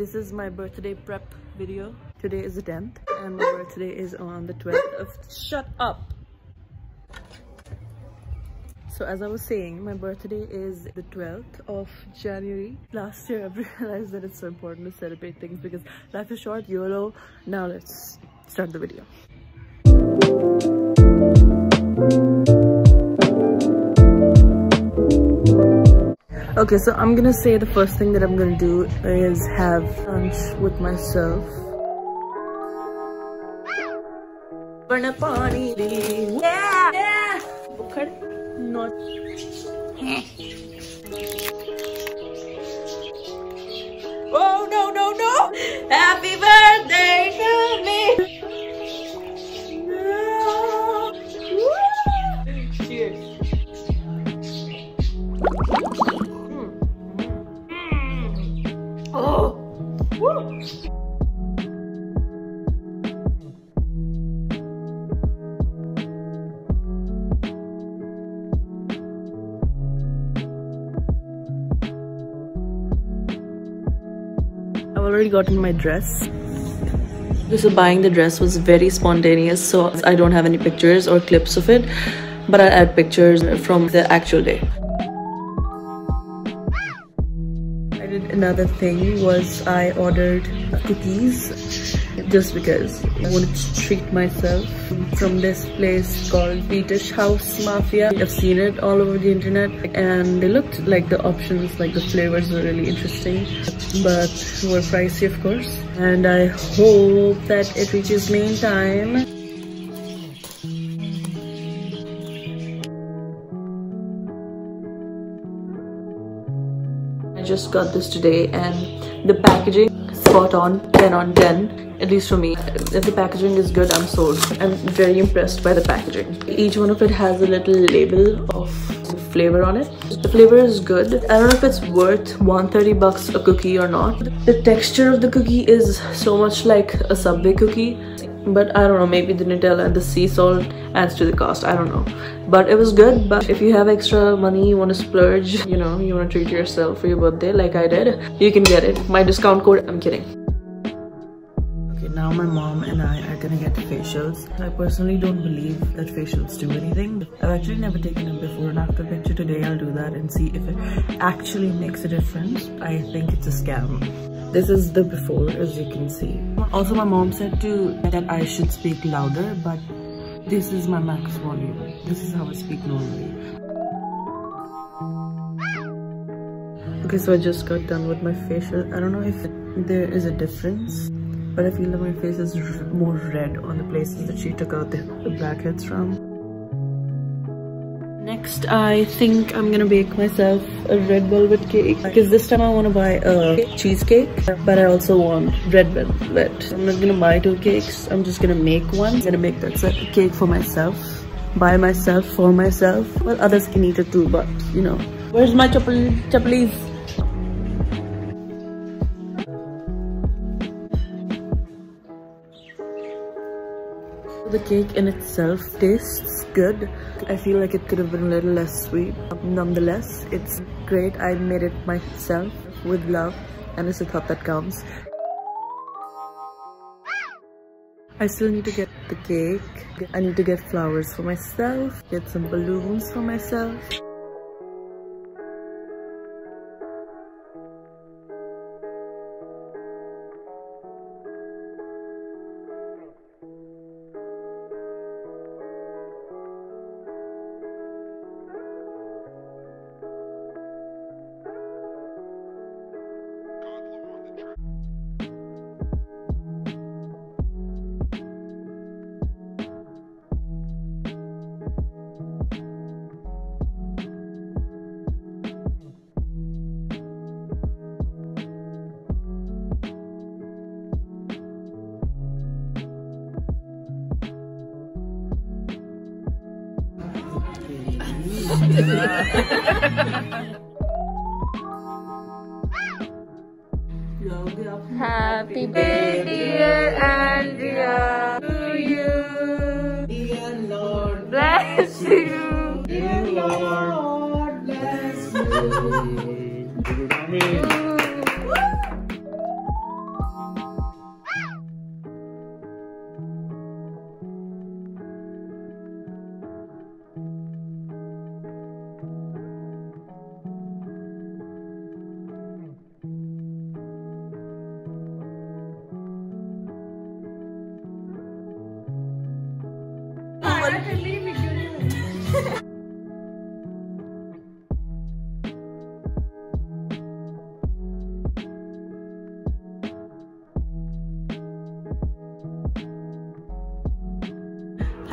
this is my birthday prep video. Today is the 10th and my birthday is on the 12th of... Shut up! So as I was saying, my birthday is the 12th of January. Last year I realized that it's so important to celebrate things because life is short, YOLO. Now let's start the video. Okay, so I'm gonna say the first thing that I'm gonna do is have lunch with myself. Burn yeah, yeah. Not. oh no no no! Happy birthday to me. No. Cheers. Already gotten my dress. So buying the dress was very spontaneous, so I don't have any pictures or clips of it, but I'll add pictures from the actual day. Another thing was I ordered cookies just because I wanted to treat myself from this place called British House Mafia. I've seen it all over the internet and they looked like the options, like the flavors were really interesting but were pricey of course and I hope that it reaches me in time. Just got this today and the packaging spot on 10 on 10 at least for me. If the packaging is good i'm sold. I'm very impressed by the packaging. Each one of it has a little label of flavor on it. The flavor is good. I don't know if it's worth 130 bucks a cookie or not. The texture of the cookie is so much like a subway cookie but i don't know maybe the nutella and the sea salt adds to the cost i don't know. But it was good but if you have extra money you want to splurge you know you want to treat yourself for your birthday like i did you can get it. My discount code i'm kidding. Okay now my mom and i are gonna get the facials. I personally don't believe that facials do anything. I've actually never taken a before and after picture today i'll do that and see if it actually makes a difference. I think it's a scam. This is the before as you can see also my mom said to that i should speak louder but this is my max volume. This is how i speak normally. Okay so i just got done with my facial. I don't know if there is a difference but i feel that my face is more red on the places that she took out the, the blackheads from Next, I think I'm gonna bake myself a red velvet cake because this time I want to buy a cheesecake, but I also want red velvet. I'm not gonna buy two cakes. I'm just gonna make one. I'm gonna make that cake for myself, by myself, for myself. Well, others can eat it too, but you know. Where's my chapel? The cake in itself tastes good. I feel like it could have been a little less sweet. Nonetheless, it's great. I made it myself with love and it's a thought that counts. I still need to get the cake. I need to get flowers for myself, get some balloons for myself. Happy birthday, dear Andrea, to you. Dear Lord, Bless you. dear Lord, bless you.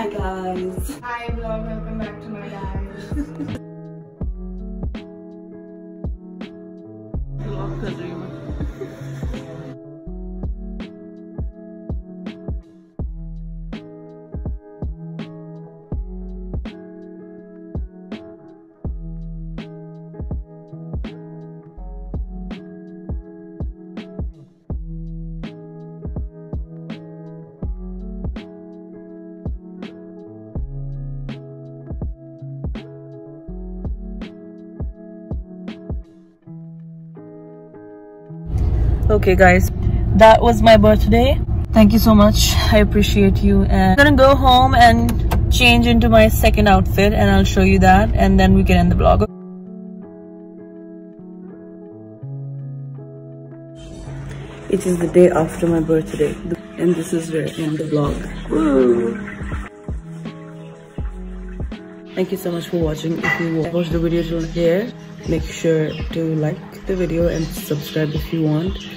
Guys. Hi vlog, welcome back to my guys. okay guys. That was my birthday. Thank you so much. I appreciate you. And i'm gonna go home and change into my second outfit and i'll show you that and then we can end the vlog. It is the day after my birthday and this is where I end the vlog. Woo! thank you so much for watching. If you watched the video till here make sure to like the video and subscribe if you want